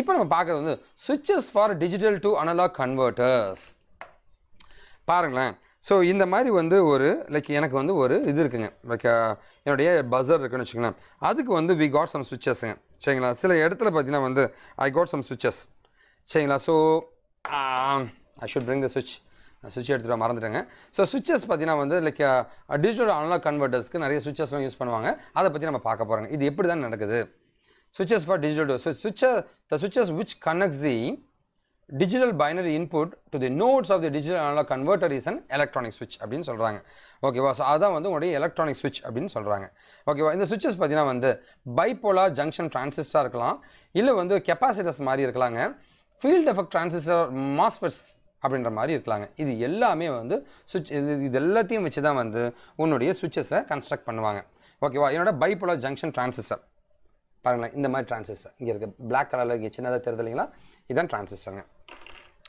இப்போ நம்ம பார்க்குறது வந்து சுவிட்சஸ் for digital to analogue converters பாருங்களேன். ஸோ இந்த மாதிரி வந்து ஒரு லைக் எனக்கு வந்து ஒரு இது இருக்குங்க. லைக் uh, என்னுடைய பஸர் இருக்குன்னு வச்சுக்கோங்களேன். அதுக்கு வந்து வி காட் சம் சுவிச்சஸ்ங்க சரிங்களா? சில இடத்துல பார்த்தீங்கன்னா வந்து ஐ காட் சம் சுவிச்சஸ் சரிங்களா? So I should bring the சுவிட்ச் சுவிட்ச் எடுத்துகிட்டு வர மறந்துட்டேங்க. ஸோ சுவிச்சஸ் பார்த்தீங்கன்னா வந்து லைக் டிஜிட்டல் அனலாக் கன்வெர்ட்டர்ஸ்க்கு நிறைய சுவிச்சஸ்லாம் யூஸ் பண்ணுவாங்க. அதை பற்றி நம்ம பார்க்க போகிறோங்க இது எப்படி தான் நடக்குது? Switches for digital so switcher the switches which connects the digital binary input to the nodes of the digital analog converter is an electronic switch அப்படின்னு சொல்கிறாங்க ஓகேவா ஸோ அதான் வந்து உங்களுடைய எலக்ட்ரானிக் சுவிட்ச் அப்படின்னு சொல்கிறாங்க ஓகேவா இந்த சுவிட்சஸ் பார்த்தீங்கன்னா வந்து பைபோலார் ஜங்ஷன் டிரான்சிஸ்டாக இருக்கலாம் இல்லை வந்து கெப்பாசிட்டர்ஸ் மாதிரி இருக்கலாங்க. ஃபீல்ட் எஃபெக்ட் டிரான்சிஸ்டர் மாஸ்ஃபெட்ஸ் அப்படின்ற மாதிரி இருக்கலாங்க. இது எல்லாமே வந்து சுவிட்ச் இது இது எல்லாத்தையும் வச்சு தான் வந்து உன்னுடைய சுவிட்சஸை கன்ஸ்ட்ரக்ட் பண்ணுவாங்க. ஓகேவா என்னோட பைபோலார் ஜங்ஷன் டிரான்சிஸ்டர் பாருங்களேன் இந்த மாதிரி டிரான்சிஸ்டர் இங்கே இருக்க பிளாக் கலரில் இங்கே சின்னதாக தெரியுது இல்லைங்களா இதுதான் டிரான்சிஸ்டருங்க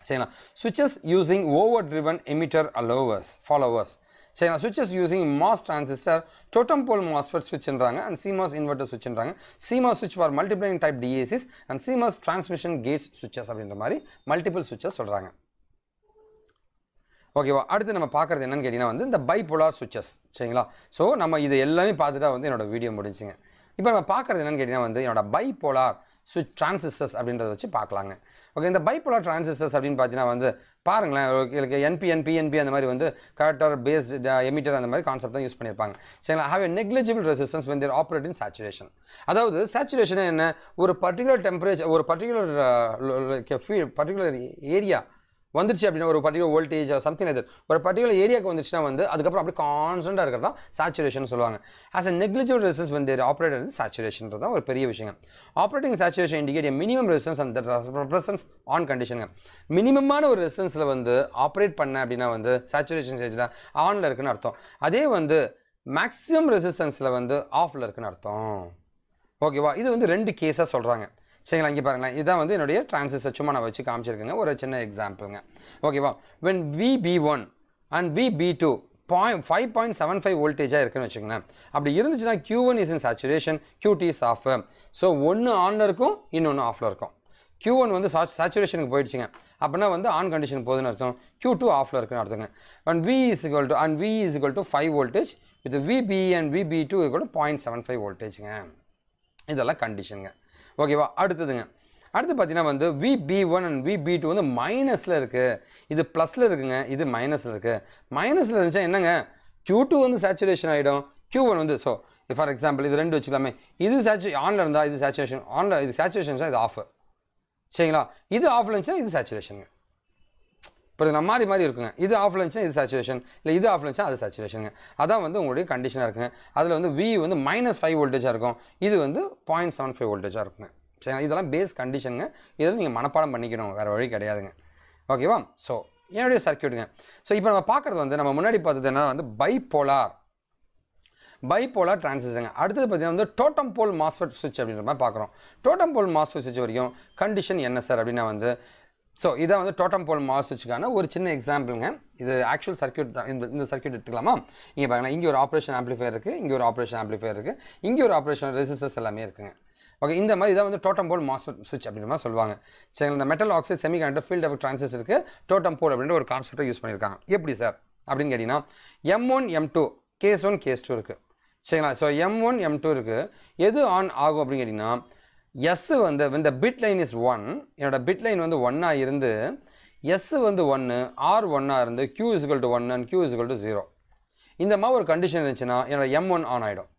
சரிங்களா switches using overdriven emitter அலோவர்ஸ் ஃபாலோவர்ஸ் சரிங்களா switches using MOS transistor totem pole MOSFET சுவிட்ச்ன்றாங்க and CMOS inverter சுவிட்ச்ன்றாங்க சிமாஸ் சுவிட்ச் for multiplying type DACs and CMOS transmission gates switches அப்படின்ற மாதிரி மல்டிபிள் சுவிச்சஸ் சொல்கிறாங்க ஓகேவா அடுத்து நம்ம பார்க்குறது என்னன்னு கேட்டிங்கன்னா வந்து இந்த பைபோலார் சுவிச்சஸ் சரிங்களா? ஸோ நம்ம இது எல்லாமே பார்த்துட்டா வந்து என்னோடய வீடியோ முடிஞ்சுங்க. இப்போ நம்ம பார்க்குறது என்னென்னு கேட்டிங்கன்னா வந்து என்னோட பைபோலார் சுவிச் டிரான்சிஸ்டர்ஸ் அப்படின்றத வச்சு பார்க்கலாங்க. ஓகே இந்த பைபோலார் டிரான்சிஸ்டர்ஸ் அப்படின்னு பார்த்தீங்கன்னா வந்து பாருங்களேன் உங்களுக்கு என்பிஎன் பிஎன்பி அந்த மாதிரி வந்து கரெக்டர் பேஸ் எமிட்டர் அந்த மாதிரி கான்செப்ட் தான் யூஸ் பண்ணியிருப்பாங்க. சரிங்களா? Have a negligible resistance when they operate in saturation அதாவது சேச்சுரேஷன் என்ன? ஒரு பர்டிகுலர் டெம்பரேச்சர் ஒரு பர்டிகுலர் பர்டிகுலர் ஏரியா வந்துருச்சு அப்படின்னா ஒரு பர்டிகுலர் வோல்டேஜ் சம்திங் அது ஒரு பர்டிகுலர் ஏரியாவுக்கு வந்துச்சுன்னா வந்து அதுக்கப்புறம் அப்படியே கான்ஸ்டண்ட்டாக இருக்கிறது தான் சேச்சுரேஷன் சொல்லுவாங்க. ஆஸ் அ நெக்லிஜிபிள் ரெசிஸ்டன்ஸ் வந்து ஆப்ரேட்டர் வந்து சேச்சுரேஷன் தான் ஒரு பெரிய விஷயம் operating saturation indicate minimum resistance அந்த ரெப்ரசன்ஸ் ஆன் கண்டிஷனுங்க மினிமமான ஒரு ரெசிஸ்டன்ஸில் வந்து ஆப்ரேட் பண்ண அப்படின்னா வந்து சேச்சுரேஷன் ஸ்டேஜில் ஆனில் இருக்குன்னு அர்த்தம். அதே வந்து மேக்ஸிமம் ரெசிஸ்டன்ஸில் வந்து ஆஃபில் இருக்குன்னு அர்த்தம். ஓகேவா இது வந்து ரெண்டு கேஸாக சொல்கிறாங்க சரிங்களா? இங்கே பாருங்களேன். இதான் வந்து என்னுடைய டிரான்சிஸ்டர் சும்மா நான் வச்சு காமிச்சிருக்கேங்க. ஒரு சின்ன எக்ஸாம்பிளுங்க ஓகேவா when V B one and V B two point five point seven five வோல்டேஜாக இருக்குன்னு வச்சுக்கோங்களேன். அப்படி இருந்துச்சுன்னா Q one is in saturation QT is off so ஒன்று ஆனில் இருக்கும் இன்னொன்று ஆஃபில் இருக்கும். கியூ ஒன் வந்து சேச்சுரேஷனுக்கு போயிடுச்சுங்க. அப்படின்னா வந்து ஆன் கண்டிஷன் போகுதுன்னு அர்த்தம். கியூ டூ ஆஃபில் இருக்குன்னு அர்த்தங்க. And V is equal to and V is equal to five voltage with VB and VB two equal to point seven five வோல்டேஜுங்க இதெல்லாம் கண்டிஷனுங்க ஓகேவா? அடுத்ததுங்க. அடுத்து பார்த்தீங்கன்னா வந்து V B one and V B two வந்து மைனஸில் இருக்குது இது ப்ளஸில் இருக்குங்க. இது மைனஸில் இருக்குது மைனஸில் இருந்துச்சா என்னங்க? க்யூ டூ வந்து சேச்சுரேஷன் ஆகிடும் க்யூ ஒன் வந்து ஸோ ஃபார் எக்ஸாம்பிள் இது ரெண்டு வச்சுக்கலாமே. இது சேச்சு ஆனில் இருந்தால் இது சேச்சுரேஷன் ஆனில் இது சேச்சுரேஷன் இது ஆஃப் சரிங்களா? இது ஆஃப்ல இருந்துச்சுன்னா இது சேச்சுரேஷனுங்க இப்போ மாறி மாறி இருக்குங்க. இது ஆஃப் லன்ச்சா இது சேச்சுரேஷன் இல்லை இது ஆஃப் லன்ச்சா அது சேச்சுரேஷனுங்க அதான் வந்து உங்களுடைய கண்டிஷனாக இருக்குங்க. அதில் வந்து வி வந்து மைனஸ் ஃபைவ் வோல்டேஜாக இருக்கும். இது வந்து பாயிண்ட் செவன் ஃபைவ் வோல்டேஜாக இருக்குங்க. சரிங்களா? இதெல்லாம் பேஸ் கண்டிஷனுங்க இதில் நீங்கள் மனப்பாடம் பண்ணிக்கணும். வேறு வழி கிடையாதுங்க. ஓகேவா ஸோ என்னுடைய சர்க்கியூட்டுங்க ஸோ இப்போ நம்ம பார்க்குறது வந்து நம்ம முன்னாடி பார்த்தது என்ன வந்து பைபோலார் பைபோலார் டிரான்சிஸ்டருங்க அடுத்தது பார்த்தீங்கன்னா வந்து டோட்டம் போல் மாஸ்ஃபெட் சுவிட்ச் அப்படின்ற மாதிரி பார்க்குறோம். டோட்டம் போல் மாஸ்ஃபெட் சுவிட்ச் வரைக்கும் கண்டிஷன் என்ன சார் அப்படின்னா வந்து ஸோ இதான் வந்து டோட்டம் போல் மாஸ் ஒரு சின்ன எக்ஸாம்பிளுங்க இது ஆக்சுவல் சர்க்யூட் தான். இந்த இந்த சர்க்யூட் எடுத்துக்கலாமா? இங்கே பாருங்களேன் இங்கே ஒரு ஆப்ரேஷன் ஆம்ப்ளிஃபையர் இருக்குது இங்கே ஒரு ஆப்ரேஷன் ஆம்ப்ளிஃபையர் இருக்குது இங்கே ஒரு ஆப்ரேஷன் ரெசிஸ்டர்ஸ் எல்லாமே இருக்குங்க. ஓகே இந்த மாதிரி இதான் வந்து டோட்டம் போல் மாஸ்ஃபெட் சுவிட்ச் அப்படின்ற மாதிரி சொல்லுவாங்க. சரிங்களா இந்த metal oxide semiconductor field of transistor இருக்குது டோட்டம் போல் அப்படின்ற ஒரு கான்செப்டை யூஸ் பண்ணியிருக்காங்க. எப்படி சார்? அப்படின்னு கேட்டிங்கன்னா M one M two case one case two இருக்குது சரிங்களா? So M one M two இருக்குது எது ஆன் ஆகும் அப்படின்னு கேட்டிங்கன்னா எஸ் வந்து இந்த பிட் லைன் இஸ் ஒன் என்னோட பிட் லைன் வந்து ஒன்னாக இருந்து எஸ் வந்து ஒன்று ஆர் ஒன்னாக இருந்து Q equal to one and Q equal to zero இந்த மாதிரி ஒரு கண்டிஷன் இருந்துச்சுன்னா என்னோட எம் ஒன் ஆன் ஆகிடும்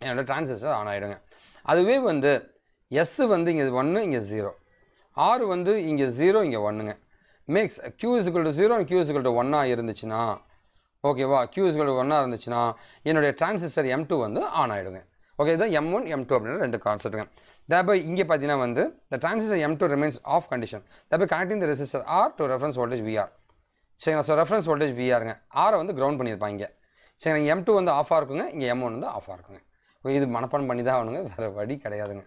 என்னோட டிரான்சிஸ்டர் ஆன் ஆகிடுங்க அதுவே வந்து எஸ் வந்து இங்கே ஒன்று இங்கே ஜீரோ ஆர் வந்து இங்கே ஜீரோ இங்கே ஒன்றுங்க makes Q equal to zero and Q equal to ஒன்னாக இருந்துச்சுன்னா ஓகேவா கியூ இஸ்கல் டு ஒன்னாக இருந்துச்சுன்னா என்னுடைய டிரான்சிஸ்டர் எம் டூ வந்து ஆன் ஆகிடுங்க ஓகே இதுதான் எம் ஒன் எம் டூ அப்படின்னு ரெண்டு கான்செப்ட்டுங்க தேபை இங்கே பார்த்தீங்கன்னா வந்து the transistor M two remains off condition தப்போ connecting the resistor R to reference voltage VR சரிங்களா? ஸோ ரெஃபரன்ஸ் வோல்டேஜ் விஆருங்க ஆரை வந்து கிரவுண்ட் பண்ணியிருப்பாங்க சரிங்களா? எம் டூ வந்து ஆஃபாக இருக்குங்க இங்கே எம் ஒன் வந்து ஆஃபாக இருக்குங்க. ஓகே, இது மனப்பாடம் பண்ணி தான் ஆகணுங்க வேறு வழி கிடையாதுங்க.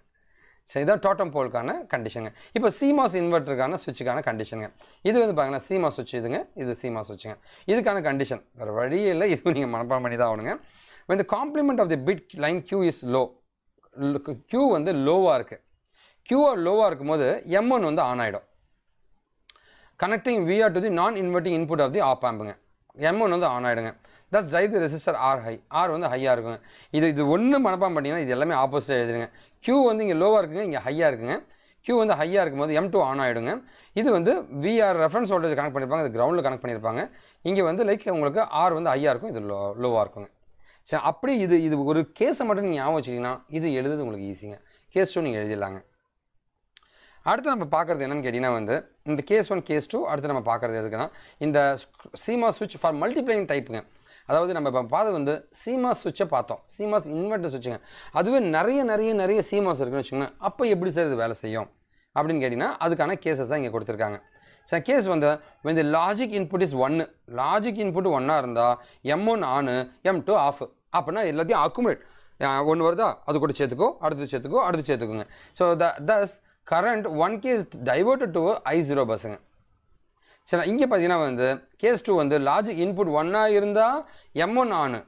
சரி இதான் டோட்டம் போலுக்கான கண்டிஷனுங்க இப்போ சிமாஸ் இன்வெர்ட்டருக்கான சுவிட்சுக்கான கண்டிஷனுங்க இது வந்து பார்த்தீங்கன்னா சிமாஸ் சுவிட்ச் இதுங்க இது சிமாஸ் சுவிட்சுங்க இதுக்கான கண்டிஷன் வேறு வழியே இல்லை இதுவும் நீங்கள் மனப்பாடம் பண்ணி தான் ஆகணுங்க. When the complement of the bit line q is low q வந்து லோவாக இருக்குது கியூஆர் லோவாக இருக்கும்போது எம் ஒன் வந்து ஆன் ஆகிடும் connecting VR to the non inverting input of the op ஆம்புங்க M one வந்து ஆன் ஆகிடுங்க thus drive the resistor R high R வந்து ஹையாக இருக்குங்க. இது இது ஒன்று மனப்பாம் பண்ணிங்கன்னா இது எல்லாமே ஆப்போசிட் எழுதுங்க க்யூ வந்து இங்கே லோவாக இருக்குங்க இங்கே ஹையாக இருக்குங்க. க்யூ வந்து ஹையாக இருக்கும்போது எம் டூ ஆன் ஆகிடுங்க இது வந்து விஆர் ரெஃபரன்ஸ் வோல்டேஜ் கனெக்ட் பண்ணியிருப்பாங்க இது கிரவுண்டில் கனெக்ட் பண்ணியிருப்பாங்க இங்கே வந்து லைக் உங்களுக்கு ஆர் வந்து ஹையாக இருக்கும் இது லோ லோவாக இருக்குங்க. சரி அப்படி இது இது ஒரு கேஸை மட்டும் நீங்கள் ஞாபகம் வச்சிங்கன்னா இது எழுதுறது உங்களுக்கு ஈஸிங்க கேஸ் டூ நீங்கள் எழுதிடலாங்க. அடுத்து நம்ம பார்க்குறது என்னென்னு கேட்டிங்கன்னா வந்து இந்த கேஸ் ஒன் கேஸ் டூ அடுத்து நம்ம பார்க்குறது எதுக்குன்னா இந்த சீமா சுவிட்ச் ஃபார் மல்டிப்ளைங் டைப்புங்க அதாவது நம்ம இப்போ பார்த்து வந்து சீமாஸ் சுவிட்சை பார்த்தோம். சீமாஸ் இன்வெர்ட்டர் சுவிட்சுங்க அதுவே நிறைய நிறைய நிறைய சீமாஸ் இருக்குன்னு வச்சுக்கோங்க அப்போ எப்படி சார் இது வேலை செய்யும்? அப்படின்னு கேட்டிங்கன்னா அதுக்கான கேசஸ் தான் இங்கே கொடுத்துருக்காங்க. சார் கேஸ் வந்து when the logic input is ஒன்று லாஜிக் இன்புட் ஒன்னாக இருந்தால் M one on M two off அப்படின்னா எல்லாத்தையும் அக்குமுலேட் ஒன்று வருதா? அது கூட சேர்த்துக்கோ அடுத்து சேர்த்துக்கோ அடுத்து சேர்த்துக்கோங்க. So the thus current one gets diverted to I zero பஸ்ஸுங்க. சரி இங்கே பார்த்தீங்கன்னா வந்து கேஸ் டூ வந்து லாஜிக் இன்புட் ஒன்னாக இருந்தால் M one on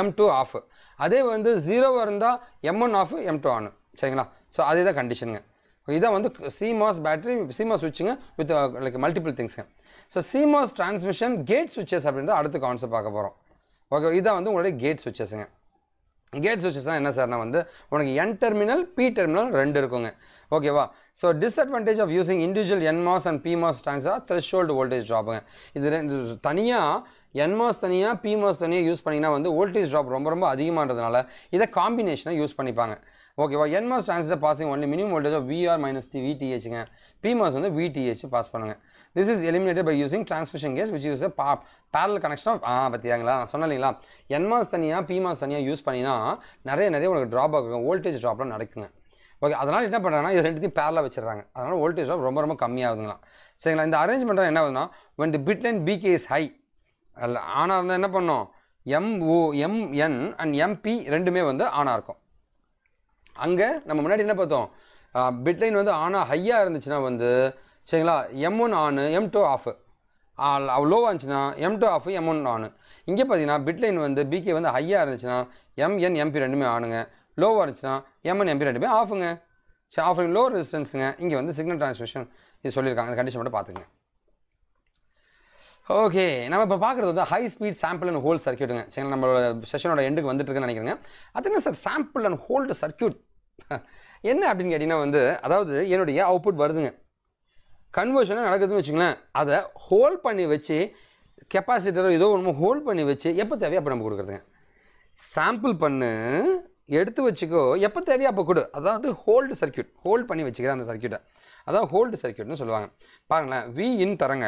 M two off அதே வந்து ஜீரோவாக இருந்தால் M one off M two on சரிங்களா? ஸோ அதே தான் கண்டிஷனுங்க இதான் வந்து சிமாஸ் பேட்டரி சிமாஸ் சுவிட்சுங்க with like multiple திங்ஸுங்க so CMOS transmission gate switches அப்படின்ற அடுத்த கான்செப்ட் பார்க்க போகிறோம் ஓகே இதான் வந்து உங்களுடைய கேட் சுவிச்சஸுங்க கேட் சுவிச்சஸ்னால் என்ன சார்னா வந்து உனக்கு என் டெர்மினல் பி டெர்மினல் ரெண்டு இருக்குங்க. ஓகேவா so disadvantage of using individual NMOS and PMOS ட்ரான்ஸாக threshold voltage ட்ராப்புங்க இது ரெண்டு தனியாக என்மாஸ் தனியாக பிமாஸ் தனியாக யூஸ் பண்ணிங்கன்னா வந்து வோல்டேஜ் ட்ராப் ரொம்ப ரொம்ப அதிகமானதுனால இதை காம்பினேஷனாக யூஸ் பண்ணிப்பாங்க. ஓகேவா NMOS transistor passing only minimum voltage of VR minus the விடிஹெச்ங்க PMOS வந்து விடிஹெச் பாஸ் பண்ணுங்க. This is eliminated by using transmission gates which use பா பேரல் கனெக்ஷன் ஆ பார்த்தியாங்களா நான் சொன்னேன் இல்லைங்களா? என்மாஸ் தனியாக பிமாஸ் தனியாக யூஸ் பண்ணினா நிறைய நிறைய உங்களுக்கு ட்ராப் ஆகும் வோல்டேஜ் ட்ராப்லாம் நடக்குங்க. ஓகே அதனால் என்ன பண்ணுறாங்கன்னா இது ரெண்டுத்தையும் பேரலாக வச்சிடுறாங்க. அதனால் வோல்டேஜ் ட்ராப் ரொம்ப ரொம்ப கம்மியாகுதுங்களா? சரிங்களா? இந்த அரேஞ்ச்மெண்ட்டாக என்ன ஆகுதுன்னா when the bit line BK is high அல்ல இருந்தால் என்ன பண்ணோம்? எம்ஓ எம்என் அண்ட் எம்பி ரெண்டுமே வந்து ஆனாக இருக்கும். அங்கே நம்ம முன்னாடி என்ன பார்த்தோம்? பிட்லைன் வந்து ஆனா ஹையாக இருந்துச்சுன்னா வந்து சரிங்களா? M one on M two off லோவாக இருந்துச்சுன்னா M two off M one on இங்கே பார்த்தீங்கன்னா பிட்லைன் வந்து பிகே வந்து ஹையாக இருந்துச்சுன்னா எம்என் எம்பி ரெண்டுமே ஆனுங்க லோவாக இருந்துச்சுன்னா எம்என் எம்பி ரெண்டுமே ஆஃபுங்க சரி ஆஃபரிங் லோ ரெசிஸ்டன்ஸுங்க இங்கே வந்து சிக்னல் டிரான்ஸ்மிஷன் இது சொல்லியிருக்காங்க. அந்த கண்டிஷன் மட்டும் பார்த்துங்க ஓகே நம்ம இப்போ பார்க்குறது வந்து high speed sample and hold சர்க்கியூட்டுங்க சரிங்களா? நம்மளோட செஷனோட எண்டுக்கு வந்துட்டு இருக்குன்னு நினைக்கிறேங்க. அது என்ன sir sample and hold circuit என்ன அப்படின்னு கேட்டிங்கன்னா வந்து அதாவது என்னுடைய அவுட்புட் வருதுங்க. கன்வர்ஷனாக நடக்குதுன்னு வச்சுங்களேன் அதை ஹோல்ட் பண்ணி வச்சு கெப்பாசிட்டரோ ஏதோ ஒன்று ஹோல்ட் பண்ணி வச்சு எப்போ தேவையோ அப்போ நம்ம கொடுக்குறதுங்க. சாம்பிள் பண்ணு எடுத்து வச்சுக்கோ எப்போ தேவையோ அப்போ கொடு. அதாவது ஹோல்டு சர்க்கியூட் ஹோல்ட் பண்ணி வச்சுக்கிறேன் அந்த சர்க்கியூட்டை அதாவது ஹோல்டு சர்க்கியூட்னு சொல்லுவாங்க. பாருங்களேன் we in Tharanga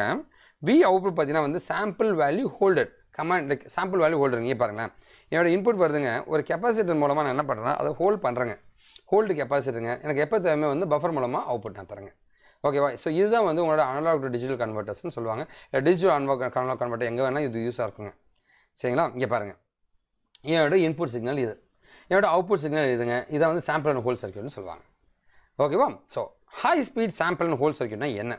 we output பார்த்தீங்கன்னா வந்து sample value holded command like sample value ஹோல்டருங்க பாருங்களேன். என்னோட இன்புட் வருதுங்க ஒரு கெப்பாசிட்டர் மூலமாக நான் என்ன பண்ணுறேன்னா அதை ஹோல்ட் பண்ணுறேங்க ஹோல்டு கெப்பாசிட்டிங்க எனக்கு எப்போ தேவையுமே வந்து பஃபர் மூலமாக அவுட்புட் நான் தரேங்க. ஓகேவா ஸோ இதுதான் வந்து உங்களோட அனலாக் டு டிஜிட்டல் கன்வெர்ட்டர்ஸ்னு சொல்லுவாங்க. டிஜிட்டல் அன்வாக் அனலாக் கன்வெர்ட்டர் எங்கே வேணால் இது யூஸாக இருக்குங்க. சரிங்களா? இங்கே பாருங்கள் என்னோட இன்புட் சிக்னல் இது. என்னோட அவுட்புட் சிக்னல் இதுங்க. இதை வந்து சாம்பிள் அண்ட் ஹோல் சர்க்கியூட்னு சொல்லுவாங்க. ஓகேவா so high speed sample and hold சர்க்கியூட்னா என்ன?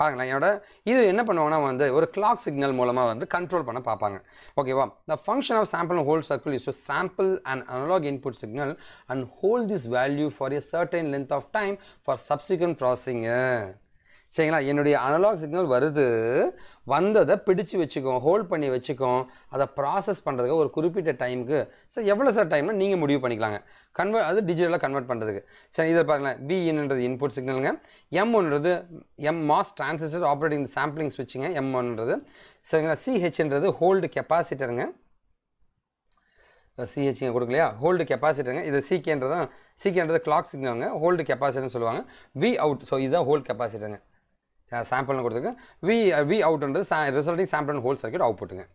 பாருங்களேன் என்னோட இது என்ன பண்ணுவாங்கன்னா வந்து ஒரு கிளாக் சிக்னல் மூலமாக வந்து கண்ட்ரோல் பண்ண பார்ப்பாங்க. ஓகேவா the function of sample and hold circle is to sample and analog input signal and hold this value for a certain length of time for subsequent processing சரிங்களா? என்னுடைய அனலாக் சிக்னல் வருது. வந்ததை பிடிச்சு வச்சுக்கோம் ஹோல்ட் பண்ணி வச்சுக்கோம் அதை ப்ராசஸ் பண்ணுறதுக்கு ஒரு குறிப்பிட்ட டைமுக்கு சார் எவ்வளோ சார் டைம்னா நீங்கள் முடிவு பண்ணிக்கலாங்க. கன்வெர்ட் அது டிஜிட்டலாக கன்வெர்ட் பண்ணுறதுக்கு சரி இதை பாருங்களேன். விஇன்ன்றது இன்புட் சிக்னலுங்க M ஒன்றது M MOS transistor operating sampling ஸ்விட்சுங்க M ஒன்றது சரிங்களா? சிஹெச்ன்றது ஹோல்டு கெப்பாசிட்டருங்க சிஹெச்ங்க கொடுக்கலையா? ஹோல்டு கெப்பாசிட்டருங்க இது சிகேன்றது தான். சிகேன்றது கிளாக் சிக்னலுங்க ஹோல்டு கெப்பாசிட்டர்னு சொல்லுவாங்க. வி அவுட் ஸோ இதுதான் ஹோல்டு கெப்பாசிட்டருங்க சாம்பிள்னு கொடுத்துருங்க வி வி அவுட்ன்றது சா resulting sample and hold circuit அவுட்புட்டுங்க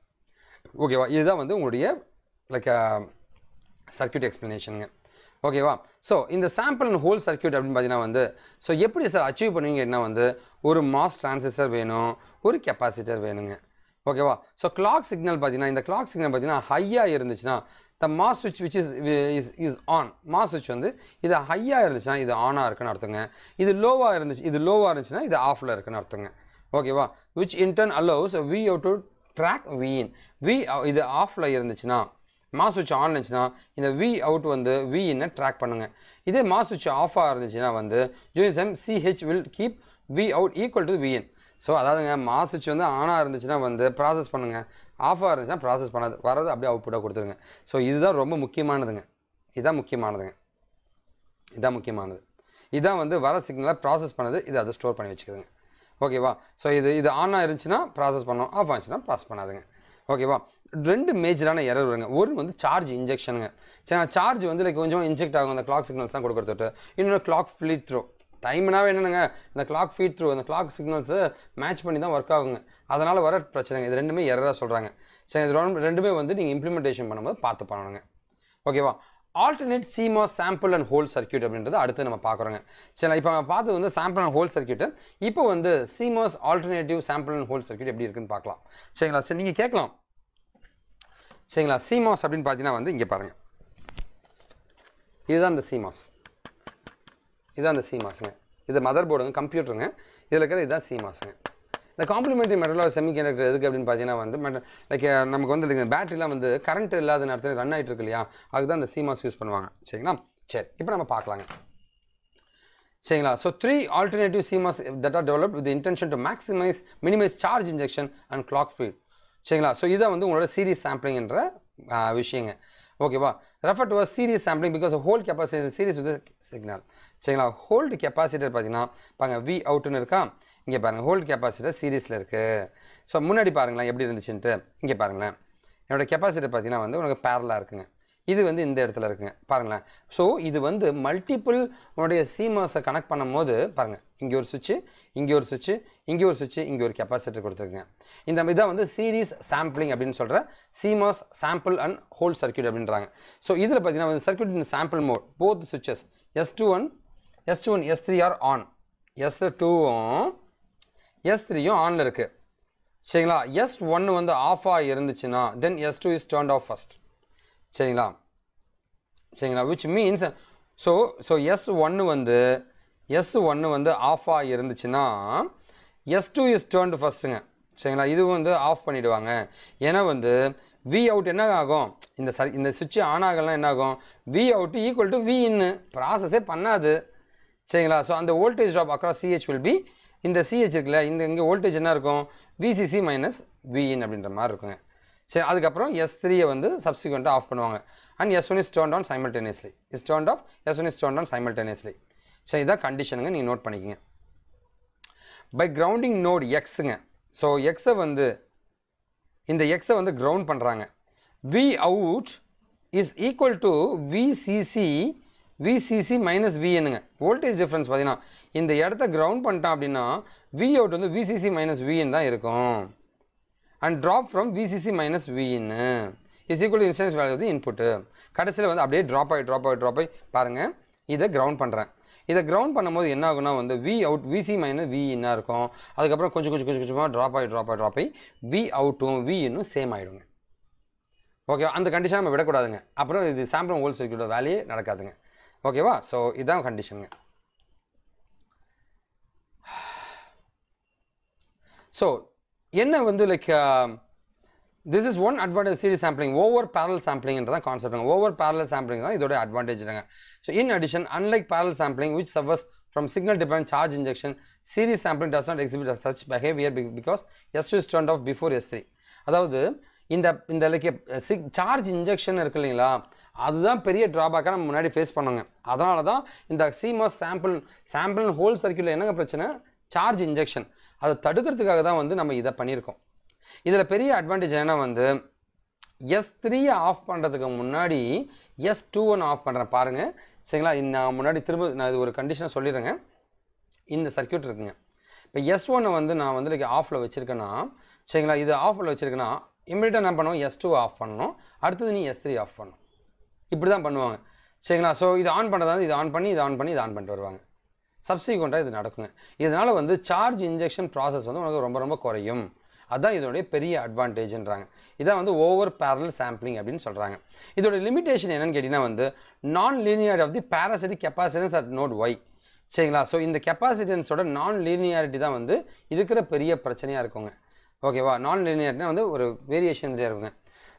ஓகேவா இதுதான் வந்து உங்களுடைய லைக் சர்க்கியூட் எக்ஸ்ப்ளனேஷனுங்க ஓகேவா ஸோ இந்த சாம்பிள் அண்ட் ஹோல் சர்க்கியூட் அப்படின்னு பார்த்தீங்கன்னா வந்து ஸோ எப்படி சார் அச்சீவ் பண்ணுவீங்கன்னா வந்து ஒரு மாஸ் டிரான்சிஸ்டர் வேணும் ஒரு கெப்பாசிட்டர் வேணுங்க. ஓகேவா ஸோ கிளாக் சிக்னல் பார்த்தீங்கன்னா இந்த கிளாக் சிக்னல் பார்த்தீங்கன்னா ஹையாக இருந்துச்சுன்னா த மாஸ் சுவிட்ச் which is is is on mass சுவிட்ச் வந்து இது ஹையாக இருந்துச்சுன்னா இது ஆனாக இருக்குன்னு அர்த்தங்க. இது லோவாக இருந்துச்சு இது லோவாக இருந்துச்சுன்னா இது ஆஃபில் இருக்குன்னு அர்த்தங்க. ஓகேவா which in turn allows V out to track V in V இது ஆஃபில் இருந்துச்சுன்னா மாஸ் சுவிட்ச் ஆன் இருந்துச்சுன்னா இந்த வி அவுட் வந்து வி இன்னை ட்ராக் பண்ணுங்க. இதே மாஸ் சுவிட்ச் ஆஃபாக இருந்துச்சுன்னா வந்து ஜூனிசம் CH will keep V out equal to V N so அதாவதுங்க மாசிச்சு வந்து ஆனாக இருந்துச்சுன்னா வந்து ப்ராசஸ் பண்ணுங்கள் ஆஃபாக இருந்துச்சுன்னா ப்ராசஸ் பண்ணாது. வரது அப்படியே அவுட்புட்டாக கொடுத்துருங்க. ஸோ இதுதான் ரொம்ப முக்கியமானதுங்க. இதுதான் முக்கியமானதுங்க. இதுதான் முக்கியமானது. இதான் வந்து வர சிக்னலாக ப்ராசஸ் பண்ணது. இதை அதை ஸ்டோர் பண்ணி வச்சுக்குதுங்க. ஓகேவா ஸோ இது இது ஆனாக இருந்துச்சுன்னா ப்ராசஸ் பண்ணோம். ஆஃப் ஆச்சுன்னா ப்ராசஸ் பண்ணாதுங்க. ஓகேவா ரெண்டு மேஜரான எரர் வருங்க. ஒரு வந்து சார்ஜ் இன்ஜெக்ஷனுங்க சார்ஜ் வந்து லைக் கொஞ்சம் இன்ஜெக்ட் ஆகும் அந்த கிளாக் சிக்னல்ஸ்லாம் கொடுக்குறது இன்னொரு கிளாக் ஃப்ளீட் த்ரோ டைம்னாவே என்னென்னங்க? இந்த கிளாக் ஃபீட் த்ரூ அந்த கிளாக் சிக்னல்ஸை மேட்ச் பண்ணி தான் ஒர்க் ஆகுங்க. அதனால் வர பிரச்சனைங்க. இது ரெண்டுமே எரராக சொல்கிறாங்க சரி இது ரெண்டுமே வந்து நீங்கள் இம்ப்ளிமெண்டேஷன் பண்ணும்போது பார்த்து பண்ணணுங்க. ஓகேவா alternate CMOS sample and hold circuit அப்படின்றத அடுத்து நம்ம பார்க்குறோங்க. சரி இப்போ நம்ம பார்த்தது வந்து சாம்பிள் அண்ட் ஹோல் சர்க்யூட்டு இப்போ வந்து CMOS alternative sample and hold circuit எப்படி இருக்குன்னு பார்க்கலாம். சரிங்களா? சரி நீங்கள் கேட்கலாம். சரிங்களா? சீமாஸ் அப்படின்னு பார்த்தீங்கன்னா வந்து இங்கே பாருங்கள் இதுதான் இந்த சீமாஸ் இதுதான் அந்த சிமாஸுங்க இது மதர் போர்டுங்க கம்ப்யூட்டருங்க இதில் இருக்கிற இதுதான் சிமாஸுங்க இந்த காம்ப்ளிமெண்ட்ரி மெட்டலாக செமி கண்டக்டர் எதுக்கு அப்படின்னு பார்த்தீங்கன்னா வந்து லைக் நமக்கு வந்து இந்த பேட்டரிலாம் வந்து கரண்ட் இல்லாத நேரத்தில் ரன் ஆகிட்டு இருக்கு இல்லையா? அதுக்கு தான் இந்த சிமாஸ் யூஸ் பண்ணுவாங்க. சரிங்களா? சரி இப்போ நம்ம பார்க்கலாங்க. சரிங்களா? So three alternative CMOS that are develop with intention to maximize minimize charge injection and clock feed சரிங்களா? ஸோ இதை வந்து உங்களோட சீரியஸ் சாம்பிளிங்ன்ற விஷயங்க. ஓகேவா refer to series sampling because hold capacity series with signal சரிங்களா? ஹோல்டு கெப்பாசிட்டர் பார்த்தீங்கன்னா பாருங்கள் வி அவுட்டுன்னு இருக்கா? இங்கே பாருங்கள் ஹோல்டு கெப்பாசிட்டர் சீரீஸில் இருக்குது ஸோ முன்னாடி பாருங்களேன் எப்படி இருந்துச்சுன்ட்டு. இங்கே பாருங்களேன். என்னோட கெப்பாசிட்டர் பார்த்தீங்கன்னா வந்து உனக்கு பேரலாக இருக்குங்க. இது வந்து இந்த இடத்துல இருக்குங்க. பாருங்களேன். ஸோ இது வந்து மல்டிபிள் உன்னுடைய சீமாஸை கனெக்ட் பண்ணும்போது பாருங்கள் இங்கே ஒரு சுவிட்சு இங்கே ஒரு சுவிட்சு இங்கே ஒரு சுவிட்சு இங்கே ஒரு கெப்பாசிட்டர் கொடுத்துருக்குங்க. இந்த இதான் வந்து சீரிஸ் சாம்பிளிங் அப்படின்னு சொல்கிற CMOS sample and hold circuit அப்படின்றாங்க. ஸோ இதில் பார்த்தீங்கன்னா வந்து circuit in sample mode both switches S two one S two one S three are on S டூவும் எஸ் த்ரீயும் ஆனில் இருக்குது சரிங்களா? எஸ் ஒன்று வந்து ஆஃபாக இருந்துச்சுன்னா then S two is turned off first சரிங்களா? சரிங்களா? Which means so so S ஒன்று வந்து எஸ் ஒன்று வந்து ஆஃபாக இருந்துச்சுன்னா எஸ் டூ இஸ் டேர்ன்டு ஃபஸ்ட்டுங்க சரிங்களா? இது வந்து ஆஃப் பண்ணிவிடுவாங்க ஏன்னா வந்து வி அவுட் என்ன ஆகும்? இந்த ச இந்த சுவிட்ச் ஆன் ஆகலாம் என்ன ஆகும்? V out equal to V இன்னு ப்ராசஸே பண்ணாது. சரிங்களா? ஸோ அந்த voltage drop across CH will be இந்த சிஹெச் இருக்குல்ல இந்த இங்கே வோல்டேஜ் என்ன இருக்கும்? விசிசி மைனஸ் விஇன் அப்படின்ற மாதிரி இருக்குங்க. சரி அதுக்கப்புறம் எஸ் த்ரீயை வந்து சப்சிக்வெண்ட்டாக ஆஃப் பண்ணுவாங்க. And S one is turn on simultaneously is turn off S one is turn on simultaneously சரி இதான் கண்டிஷனுங்க நீங்கள் நோட் பண்ணிக்கங்க. பை கிரவுண்டிங் நோட் எக்ஸுங்க ஸோ எக்ஸை வந்து இந்த எக்ஸை வந்து கிரவுண்ட் பண்ணுறாங்க V out is equal to VCC VCC minus விஎன்னுங்க voltage difference பார்த்தீங்கன்னா இந்த இடத்த கிரவுண்ட் பண்ணிட்டான் அப்படின்னா வி அவுட் வந்து விசிசி மைனஸ் விஎன் தான் இருக்கும். And drop from VCC minus V in is equal instance value வந்து இன்புட்டு கடைசியில் வந்து அப்படியே ட்ராப் ஆகி ட்ராப் ஆகி ட்ராப் ஆகி பாருங்கள் இதை கிரவுண்ட் பண்ணுறேன் இதை கிரவுண்ட் பண்ணும்போது என்ன ஆகும்னா வந்து V out VC minus V இன்னா இருக்கும். அதுக்கப்புறம் கொஞ்சம் கொஞ்சம் கொஞ்சம் கொஞ்சமாக ட்ராப் ஆகி ட்ராப் ஆகி ட்ராப் ஆகி வி அவுட்டும் வி இன்னும் சேம் ஆகிடுங்க ஓகே அந்த கண்டிஷன் நம்ம விடக்கூடாதுங்க. அப்புறம் இது சாம்பிள் ஹோல் சர்க்கியூட்டோட வேலையே நடக்காதுங்க. ஓகேவா? ஸோ இதுதான் கண்டிஷனுங்க ஸோ என்ன வந்து like this is one advantage series sampling over parallel சாம்பிளிங்ன்றதான் concept over parallel sampling தான் இதோட அட்வான்டேஜ்ங்க so in addition unlike parallel sampling which suffers from signal depend charge injection series sampling does not exhibit such behaviour because S two stand off before S three அதாவது இந்த இந்த like sick charge injection இருக்கு இல்லைங்களா? அதுதான் பெரிய ட்ராபேக்காக நம்ம முன்னாடி face பண்ணோங்க. அதனால தான் இந்த சிமாஸ் சாம்பிள் சாம்பிள் ஹோல் சர்க்கியூட்டில் என்னங்க பிரச்சனை? சார்ஜ் இன்ஜெக்ஷன் அதை தடுக்கிறதுக்காக தான் வந்து நம்ம இதை பண்ணியிருக்கோம். இதில் பெரிய அட்வான்டேஜ் என்ன வந்து எஸ் த்ரீயை ஆஃப் பண்ணுறதுக்கு முன்னாடி எஸ் டூ ஒன் ஆஃப் பண்ணுறேன் பாருங்கள் சரிங்களா? நான் முன்னாடி திரும்ப நான் இது ஒரு கண்டிஷனை சொல்லிடுறேங்க. இந்த சர்க்கியூட் இருக்குங்க. இப்போ எஸ் ஒன்னை வந்து நான் வந்து லைக் ஆஃபில் வச்சுருக்கேன்னா சரிங்களா? இது ஆஃபில் வச்சுருக்கேன்னா இம்மிடியாக என்ன பண்ணுவோம் எஸ் டூ ஆஃப் பண்ணணும். அடுத்தது நீ எஸ் த்ரீ ஆஃப் பண்ணணும். இப்படி தான் பண்ணுவாங்க. சரிங்களா? ஸோ இது ஆன் பண்ணுறதா இது ஆன் பண்ணி இது ஆன் பண்ணி இது ஆன் பண்ணிட்டு வருவாங்க. சப்சிக்வெண்ட்டாக இது நடக்குங்க. இதனால் வந்து சார்ஜ் இன்ஜெக்ஷன் ப்ராசஸ் வந்து உனக்கு ரொம்ப ரொம்ப குறையும். அதுதான் இதோடைய பெரிய அட்வான்டேஜ்ன்றாங்க இதான் வந்து ஓவர் பேரல் சாம்பிளிங் அப்படின்னு சொல்கிறாங்க இதோட லிமிடேஷன் என்னன்னு கேட்டிங்கன்னா வந்து non linear of the parasitic capacitance at node Y சரிங்களா? ஸோ இந்த கெப்பாசிட்டன்ஸோட நான் லீனியாரிட்டி தான் வந்து இருக்கிற பெரிய பிரச்சனையாக இருக்குங்க. ஓகேவா? நான் லீனியாரிட்டினா வந்து ஒரு வேரியேஷன் இருக்குங்க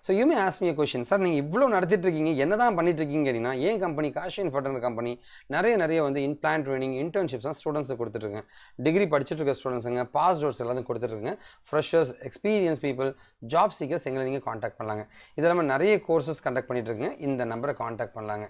so you may as ask question sir நீங்கள் இவ்வளோ நடத்திட்டு இருக்கீங்க என்ன தான் பண்ணிட்டு இருக்கீங்க ஏன் கம்பெனி காஷியன் ஃபட்டர் கம்பெனி நிறைய நிறைய வந்து இன்பிளான் ட்ரைனிங் இன்டர்ன்ஷிப்ஸ்லாம் ஸ்டூடெண்ட்ஸுக்கு கொடுத்துட்ருக்கேன் டிகிரி படிச்சுட்டு இருக்க ஸ்டூடெண்ட்ஸுங்க பாஸ் அவுட்ஸ் எல்லாத்தையும் கொடுத்துட்ருங்க freshers experience people job seekers எங்களை நீங்கள் காண்டாக்ட் பண்ணலாங்க. இதெல்லாமல் நிறைய கோர்சஸ் கண்டக்ட் பண்ணிட்டு இருக்குங்க இந்த நம்பரை காண்டாக்ட் பண்ணலாங்க.